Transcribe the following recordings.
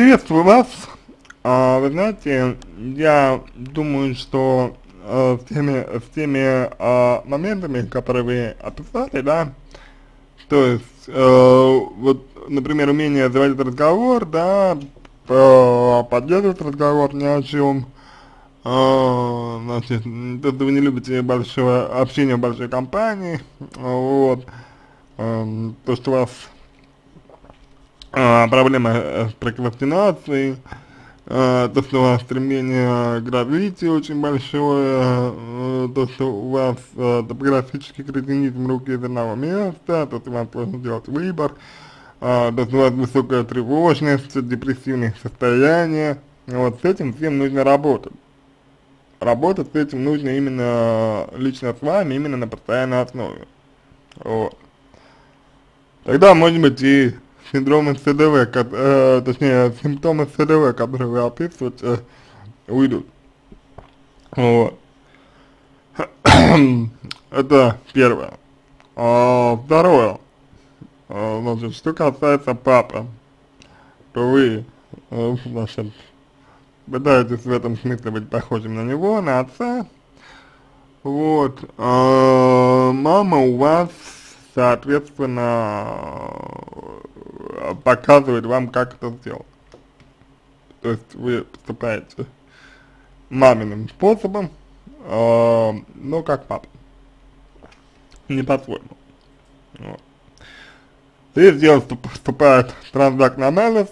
Приветствую вас. А, вы знаете, я думаю, что а, с теми, с теми а, моментами, которые вы описали, да, то есть, а, вот, например, умение заводить разговор, да, поддерживать разговор ни о чем, а, значит, то, что вы не любите большого общения в большой компании, вот, а, то, что у вас а, проблема э, с прокрастинацией, а, то, что у вас стремление к развитию очень большое, а, то, что у вас а, топографический кретинизм руки из одного места, то, что вам сложно делать выбор, а, то, что у вас высокая тревожность, депрессивные состояния, вот с этим всем нужно работать. Работать с этим нужно именно лично с вами, именно на постоянной основе. Вот. Тогда, может быть, и синдромы СДВ, э, точнее, симптомы СДВ, которые вы описываете, э, уйдут. Вот. Это первое. А, второе. А, значит, что касается папы, то вы, э, значит, пытаетесь в этом смысле быть похожим на него, на отца. Вот. А, мама у вас, соответственно, показывает вам, как это сделать. То есть вы поступаете маминым способом, э, но как папа. Не по-своему. Вот. Здесь дело поступает транзактный анализ,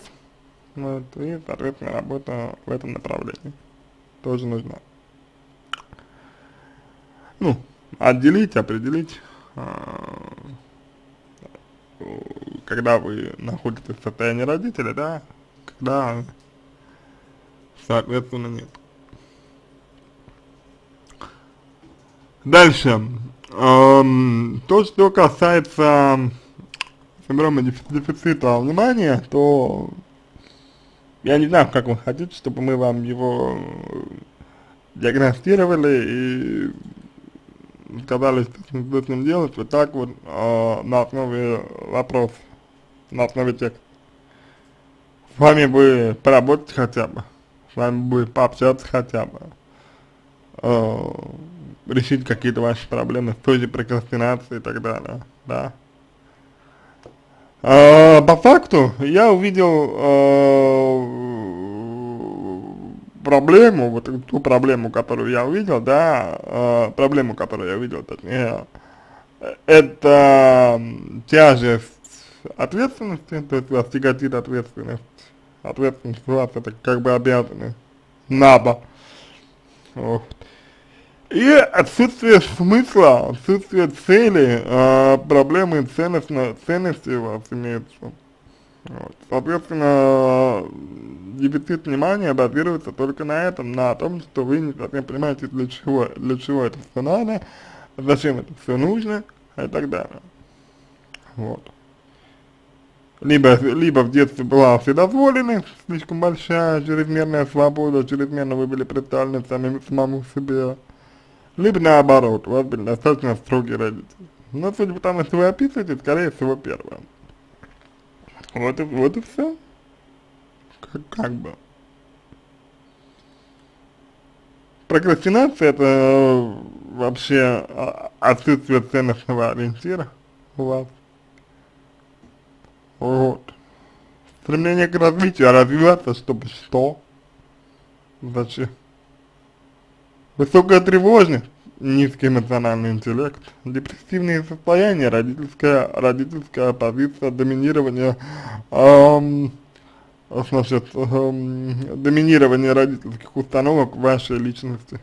вот, и, соответственно, работа в этом направлении тоже нужна. Ну, отделить, определить, э, когда вы находитесь в состоянии родителя, да, когда, соответственно, нет. Дальше. Эм, то, что касается синдрома дефицита внимания, то я не знаю, как вы хотите, чтобы мы вам его диагностировали и сказали, что с ним делать, вот так вот э, на основе вопросов, на основе текста. С вами бы поработать хотя бы, с вами бы пообщаться хотя бы, э, решить какие-то ваши проблемы с той же прокрастинацией и так далее, да. А, по факту я увидел э, проблему, вот ту проблему, которую я увидел, да, э, проблему, которую я увидел, точнее, это тяжесть ответственности, то есть вас тяготит ответственность, ответственность вас это как бы обязанность, надо, вот. И отсутствие смысла, отсутствие цели, э, проблемы ценностно, ценности у вас имеется. Вот. Соответственно, дефицит внимания базируется только на этом, на том, что вы не совсем понимаете, для чего, для чего это все надо, зачем это все нужно и так далее. Вот. Либо, либо в детстве была вседозволенность, слишком большая, чрезмерная свобода, чрезмерно вы были представлены сами, самому себе, либо наоборот, у вас были достаточно строгие родители. Но судя по тому, что вы описываете, скорее всего первое. Вот и, вот и все. Как, как бы. Прокрастинация это вообще а, отсутствие ценностного ориентира у вас. Вот. Стремление к развитию, а развиваться, чтобы что? Зачем? Высокая тревожность, низкий эмоциональный интеллект, депрессивные состояния, родительская, родительская позиция доминирования, эм, значит, эм, доминирование родительских установок в вашей личности.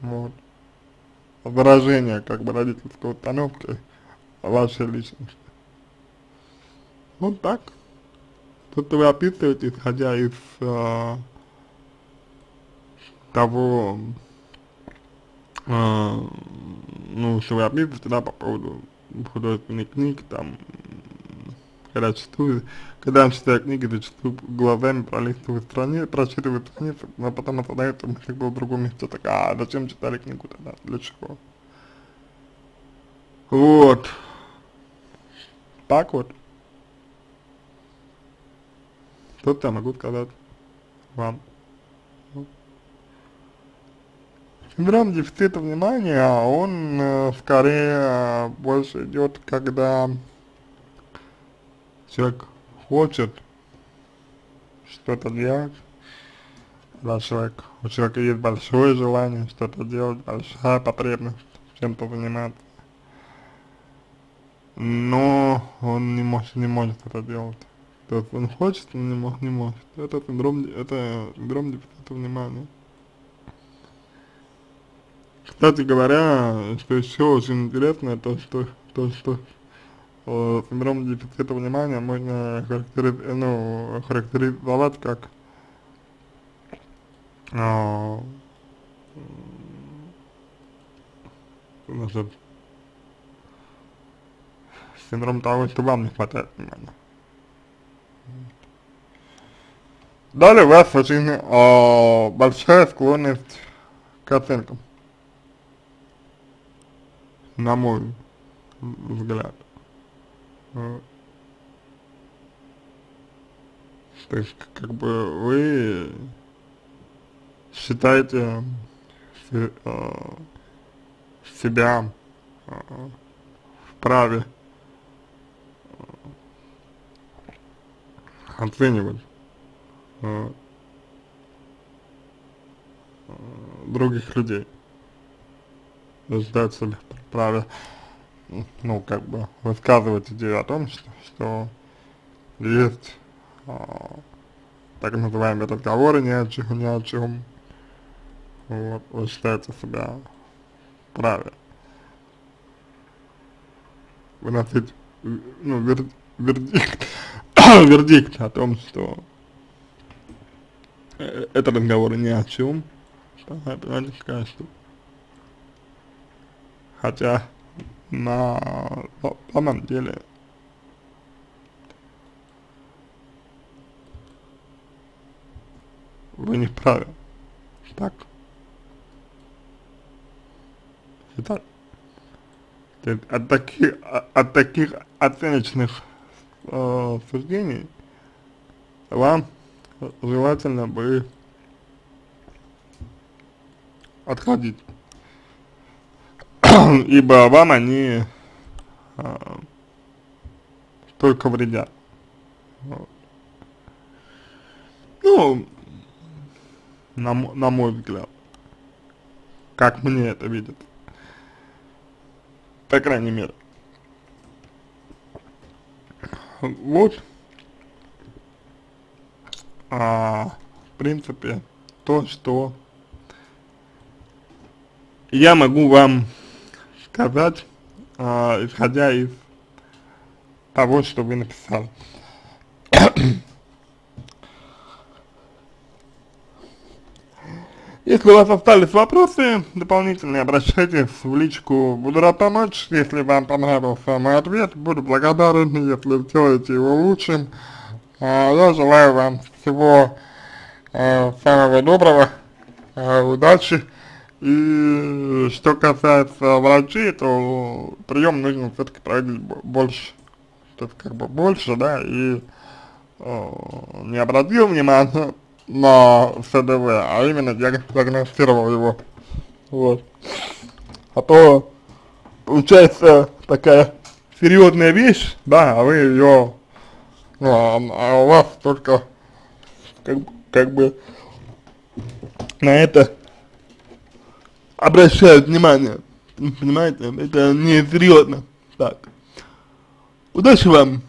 Вот. Выражение, как бы, родительской установки вашей личности. Вот так. Тут вы описываете, исходя из э, того, ну, что вы описываете, да, по поводу художественных книг, там, когда читаю, когда читаю книги, зачастую глазами пролистываю страницы, прочитываю страницы, но потом остается мысль в другом месте, так, а зачем читали книгу тогда, для чего? Вот. Так вот. что-то я могу сказать вам. Синдром дефицита внимания, он э, скорее э, больше идет, когда человек хочет что-то делать, когда человек, у человека есть большое желание что-то делать, большая потребность чем-то заниматься, но он не может, не может это делать. То есть он хочет, но не может, не может. Это синдром, это синдром дефицита внимания. Кстати говоря, что еще очень интересно, то что, то, что э, синдром дефицита внимания можно характери ну, характеризовать как э, значит, синдром того, что вам не хватает внимания. Далее у вас очень э, большая склонность к оценкам. На мой взгляд. То есть, как бы вы считаете э, себя э, вправе э, оценивать других людей. Считать себя вправе, ну, как бы, высказывать идею о том, что, что есть э, так называемые разговоры ни о чем, ни о чем, вот, вы считаете себя вправе выносить, ну, вер, вердикт, вердикт о том, что э, это разговоры ни о чем, понимаете, какая штука. Хотя на самом деле вы не вправе. Так. Итак, от таких, от таких оценочных э, суждений вам желательно бы отходить, ибо вам они э, только вредят. Ну, на, на мой взгляд, как мне это видится, по крайней мере. Вот, а, в принципе, то, что я могу вам сказать, а, исходя из того, что вы написали. Если у вас остались вопросы дополнительные, обращайтесь в личку, буду рад помочь. Если вам понравился мой ответ, буду благодарен, если сделаете его лучшим. А, я желаю вам всего а, самого доброго, а, удачи. И что касается врачей, то прием нужно все-таки проводить больше, то как бы больше, да, и не обратил внимания на СДВ, а именно диагностировал его. Вот. А то получается такая серьезная вещь, да, а вы ее, ну, а, а у вас только как, как бы на это обращают внимание. Понимаете, это не серьезно. Так. Удачи вам!